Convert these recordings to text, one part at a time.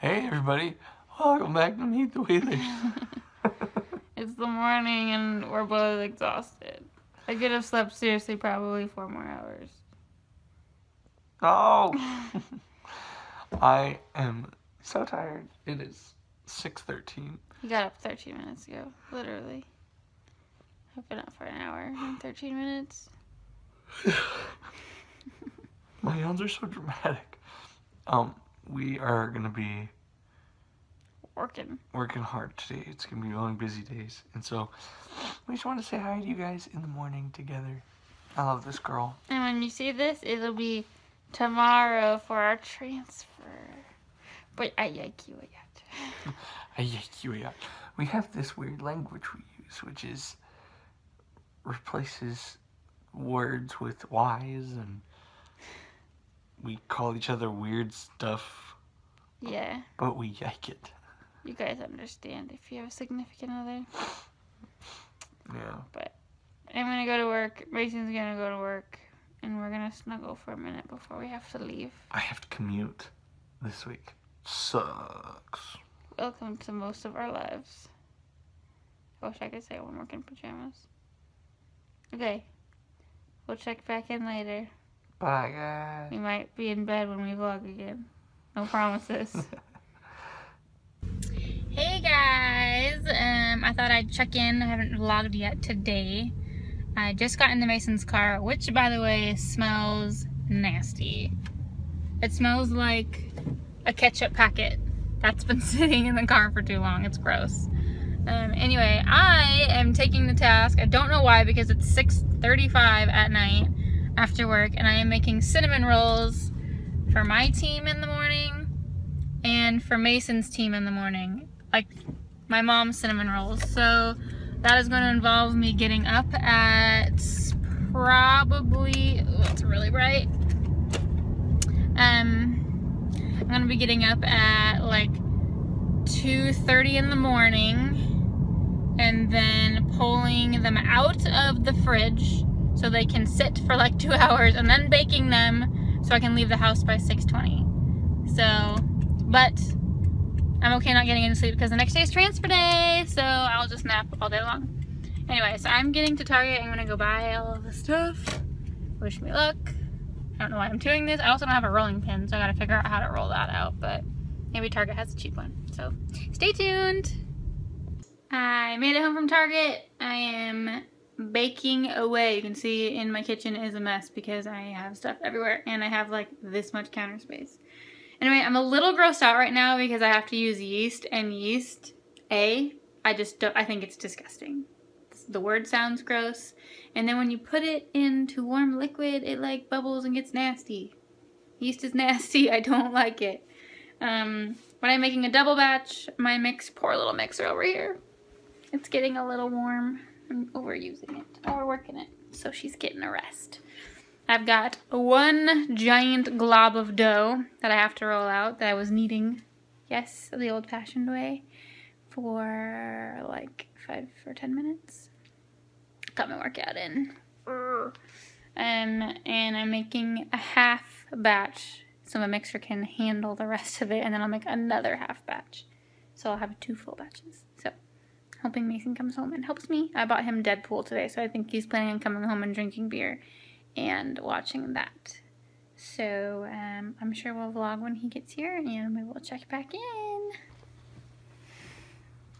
Hey everybody, welcome back to Meet the Wheelers. It's the morning and we're both exhausted. I could have slept seriously probably four more hours. oh, I am so tired. It is 6.13. You got up 13 minutes ago, literally. I've been up for an hour and 13 minutes. My yawns are so dramatic. Um, we are gonna be Working. working hard today. It's gonna be long, busy days, and so we just want to say hi to you guys in the morning together. I love this girl. And when you see this, it'll be tomorrow for our transfer. But I like you yet. I hate you, yeah. We have this weird language we use, which is replaces words with Y's, and we call each other weird stuff, Yeah, but we like it. you guys understand if you have a significant other. Yeah. But I'm gonna go to work. Mason's gonna go to work. And we're gonna snuggle for a minute before we have to leave. I have to commute this week. Sucks. Welcome to most of our lives. I wish I could say when we're in pajamas. Okay. We'll check back in later. Bye, guys. We might be in bed when we vlog again. No promises. hey guys! Um, I thought I'd check in. I haven't vlogged yet today. I just got in the Mason's car, which by the way smells nasty. It smells like a ketchup packet that's been sitting in the car for too long. It's gross. Um, anyway, I am taking the task. I don't know why because it's 6.35 at night after work and I am making cinnamon rolls for my team in the morning and for Mason's team in the morning. Like my mom's cinnamon rolls. So that is going to involve me getting up at probably, oh, it's really bright. Um, I'm going to be getting up at like 2.30 in the morning and then pulling them out of the fridge so they can sit for like two hours and then baking them so I can leave the house by 6.20. So, but I'm okay not getting any sleep because the next day is transfer day, so I'll just nap all day long. Anyway, so I'm getting to Target. I'm gonna go buy all of the stuff. Wish me luck. I don't know why I'm doing this. I also don't have a rolling pin, so I gotta figure out how to roll that out, but maybe Target has a cheap one. So stay tuned. I made it home from Target. I am baking away. You can see in my kitchen is a mess because I have stuff everywhere and I have like this much counter space. Anyway, I'm a little grossed out right now because I have to use yeast and yeast, A, I just don't, I think it's disgusting. The word sounds gross. And then when you put it into warm liquid, it like bubbles and gets nasty. Yeast is nasty. I don't like it. Um, when I'm making a double batch, my mix, poor little mixer over here, it's getting a little warm. I'm overusing it, overworking it. So she's getting a rest. I've got one giant glob of dough that I have to roll out that I was kneading, yes, the old fashioned way, for like five or ten minutes. Got my workout in. Um, and I'm making a half batch so my mixer can handle the rest of it, and then I'll make another half batch. So I'll have two full batches. So hoping Mason comes home and helps me. I bought him Deadpool today, so I think he's planning on coming home and drinking beer and watching that. So um, I'm sure we'll vlog when he gets here, and we will check back in.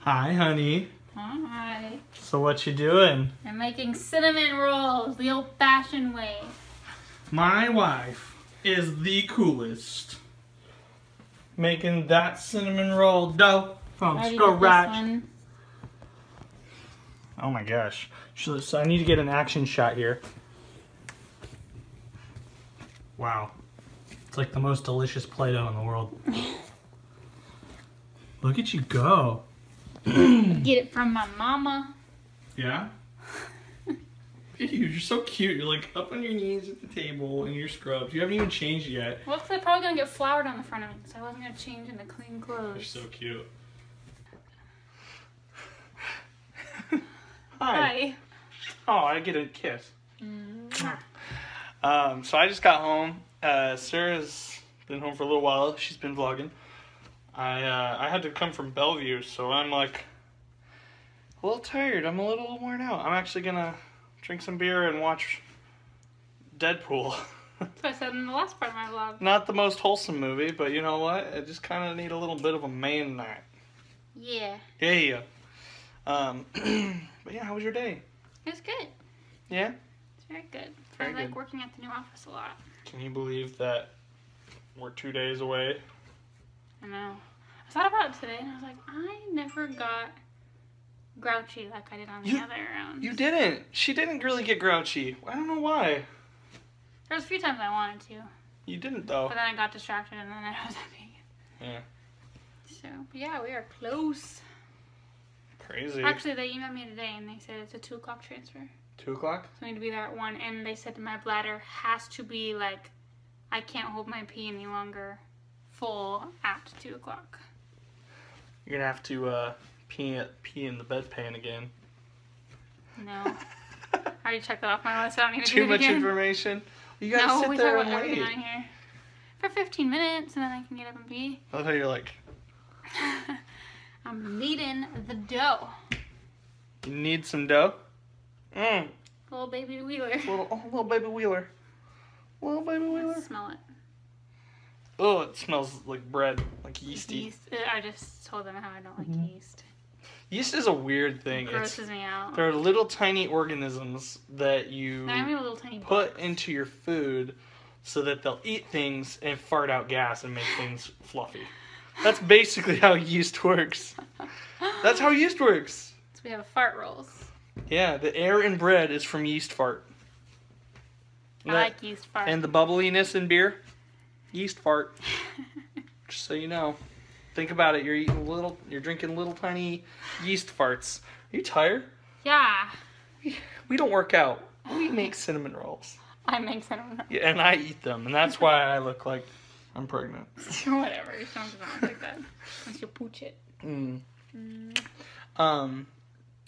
Hi, honey. Hi. So what you doing? I'm making cinnamon rolls the old-fashioned way. My wife is the coolest. Making that cinnamon roll dough from I did this scratch. One. Oh my gosh. So so I need to get an action shot here. Wow. It's like the most delicious Play-Doh in the world. Look at you go. Get it from my mama. Yeah? You're so cute. You're like up on your knees at the table in your scrubs. You haven't even changed yet. Well, because I'm probably gonna get floured on the front of me, so I wasn't gonna change into clean clothes. You're so cute. Hi. Oh, I get a kiss. Mwah. Um, so I just got home. Uh, Sarah's been home for a little while. She's been vlogging. I uh, I had to come from Bellevue, so I'm like a little tired. I'm a little worn out. I'm actually gonna drink some beer and watch Deadpool. That's what I said in the last part of my vlog. Not the most wholesome movie, but you know what? I just kind of need a little bit of a man night. Yeah. Yeah, yeah. Um, but yeah, how was your day? It was good. Yeah. It's very good. Very I like good. working at the new office a lot. Can you believe that we're two days away? I know. I thought about it today and I was like, I never got grouchy like I did on the You- other round. You didn't. She didn't really get grouchy. I don't know why. There was a few times I wanted to, You didn't though. but then I got distracted and then I was happy. Yeah. So, yeah, we are close. Crazy. Actually, they emailed me today and they said it's a two o'clock transfer. Two o'clock. So I need to be there at one. And they said my bladder has to be like, I can't hold my pee any longer, full at two o'clock. You're gonna have to uh, pee pee in the bedpan again. No, I already checked that off my list. I don't need to Too do much again. information. You gotta no, sit we there talk and about wait. on here for 15 minutes, and then I can get up and pee. I love how you're like, I'm kneading the dough. you need some dough. Mm. Little baby wheeler. Little oh, little baby wheeler. Little baby wheeler. Smell it. Oh, it smells like bread, like yeasty. Yeast. uh, I just told them how I don't like Mm-hmm. yeast. Yeast is a weird thing. It It's grosses me out. there are little tiny organisms that you I mean, a little tiny put bugs. into your food so that they'll eat things and fart out gas and make things fluffy. That's basically how yeast works. That's how yeast works. So we have fart rolls. Yeah, the air in bread is from yeast fart. I That- like yeast fart. and the bubbliness in beer, yeast fart. Just so you know. Think about it. You're eating little. You're drinking little tiny yeast farts. Are you tired? yeah, We don't work out. We make cinnamon rolls. I make cinnamon rolls. Yeah, and I eat them, and that's why I look like I'm pregnant. Whatever. You sound like that. Once you pooch it. Mm. Mm. Um,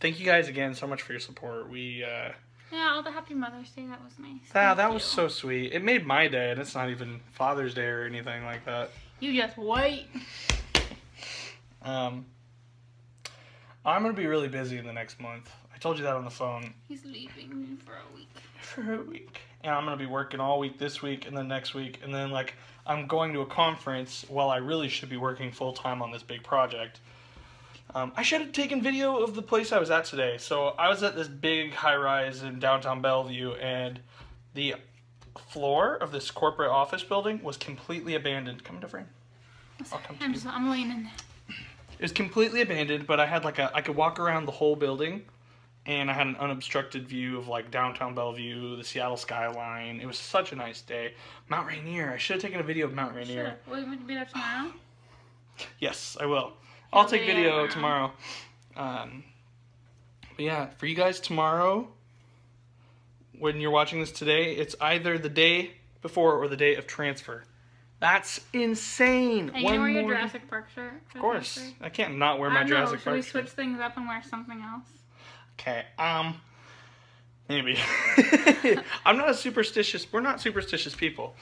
thank you guys again so much for your support. We uh, Yeah, all the happy Mother's Day. That was nice. ah, Thank that was so sweet. It made my day, and it's not even Father's Day or anything like that. You just wait. Um, I'm gonna be really busy in the next month. I told you that on the phone He's leaving me for a week. for a week, and I'm gonna be working all week this week and then next week, and then like I'm going to a conference while I really should be working full time on this big project. Um, I should have taken video of the place I was at today. So I was at this big high rise in downtown Bellevue, and the floor of this corporate office building was completely abandoned. Come to frame. I'll come to I'm, you. just, I'm leaning. It was completely abandoned, but I had like a I could walk around the whole building, and I had an unobstructed view of like downtown Bellevue, the Seattle skyline. It was such a nice day. Mount Rainier. I should have taken a video of Mount Rainier. Sure. Will you be there tomorrow? Yes, I will. I'll take video tomorrow. Um, but yeah, for you guys tomorrow, when you're watching this today, it's either the day before or the day of transfer. That's insane. Hey, you One know wear your Jurassic Park shirt? Of course, I can't not wear my I know. Jurassic Should Park. we shirt. switch things up and wear something else? Okay, um, maybe. I'm not a superstitious. We're not superstitious people.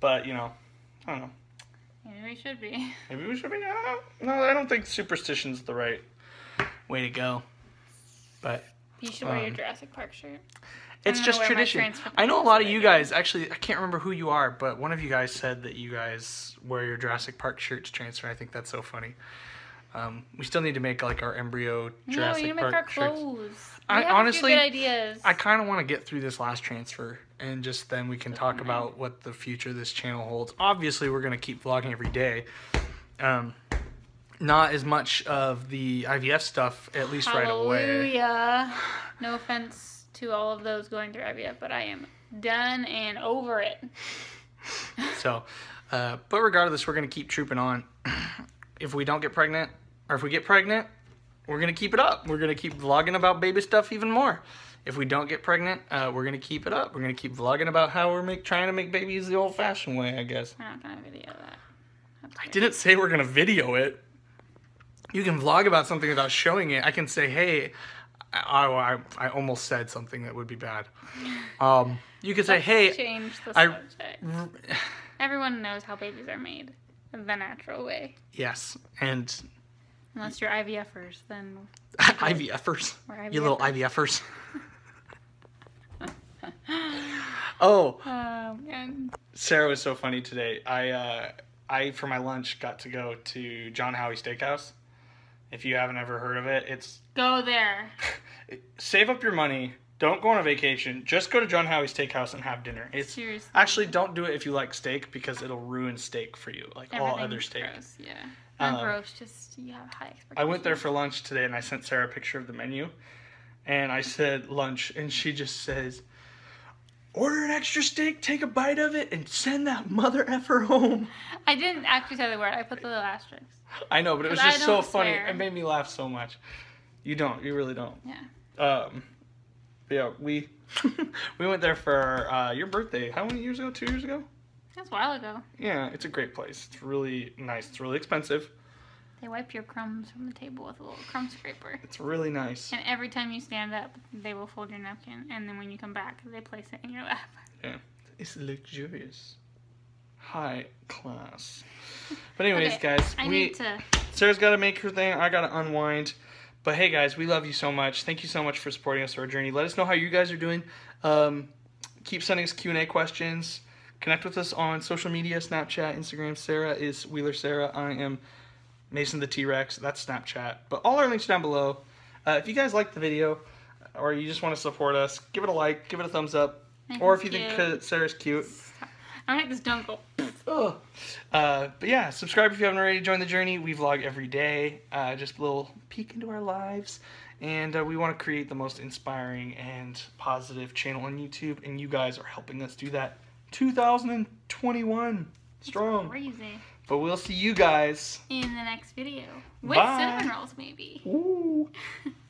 But you know, I don't know. Maybe we should be. Maybe we should be. No, no, I don't think superstition's the right way to go. But You should wear your Um, Jurassic Park shirt. it's gonna just tradition. I know a lot of you get. guys. Actually, I can't remember who you are, but one of you guys said that you guys wear your Jurassic Park shirts transfer. I think that's so funny. Um, we still need to make like our embryo No, Jurassic we need to Park make our shirts. clothes. I- we have honestly, a few good ideas. I kind of want to get through this last transfer and just then we can talk about what the future of this channel holds. Obviously, we're going to keep vlogging every day. Um, not as much of the IVF stuff, at least right away. Hallelujah. No offense to all of those going through IVF, but I am done and over it. So, uh, but regardless, we're going to keep trooping on. If we don't get pregnant, or if we get pregnant, we're going to keep it up. We're going to keep vlogging about baby stuff even more. If we don't get pregnant, uh, we're going to keep it up. We're going to keep vlogging about how we're make, trying to make babies the old fashioned way, I guess. We're not gonna video that. I didn't say we're gonna video it. You can vlog about something without showing it. I can say, hey, I, I, I almost said something that would be bad. Um, you could say, hey, change the I- subject. Everyone knows how babies are made. The natural way. Yes, and Unless you're IVFers, then IVFers. we're You little IVFers. IVFers. oh, Oh man. Sarah was so funny today. I uh, I for my lunch got to go to John Howie Steakhouse. If you haven't ever heard of it, it's Go there. save up your money. Don't go on a vacation. Just go to John Howie Steakhouse and have dinner. It's Seriously. actually don't do it if you like steak because it'll ruin steak for you, like all other steak. Gross. Yeah. Not Um, gross. Just you have high expectations. I went there for lunch today and I sent Sarah a picture of the menu. And I said lunch, and she just says, Order an extra steak, take a bite of it, and send that mother effer home. I didn't actually say the word. I put the little asterisk. I know, but it was just so don't funny. It made me laugh so much. You don't. You really don't. Yeah. Um, yeah, we we went there for uh, your birthday. How many years ago? Two years ago? That's a while ago. Yeah, it's a great place. It's really nice. It's really expensive. They wipe your crumbs from the table with a little crumb scraper. It's really nice. And every time you stand up, they will fold your napkin. And then when you come back, they place it in your lap. Yeah, It's luxurious, high class. But anyways, Okay, guys, I we need to. Sarah's got to make her thing. I got to unwind. But hey, guys, we love you so much. Thank you so much for supporting us through our journey. Let us know how you guys are doing. Um, keep sending us Q and A questions. Connect with us on social media: Snapchat, Instagram. Sarah is Wheeler Sarah. I am Mason the T Rex. That's Snapchat. But all our links down below. Uh, if you guys like the video, or you just want to support us, give it a like, give it a thumbs up, or if you think Cute. uh, Sarah's cute, I'm gonna this go. Oh. Uh, but yeah, subscribe if you haven't already. Join the journey. We vlog every day. Uh, just a little peek into our lives. And uh, we want to create the most inspiring and positive channel on YouTube. And you guys are helping us do that. 2021. Strong. Crazy. But we'll see you guys. In the next video. With Bye. cinnamon rolls, maybe.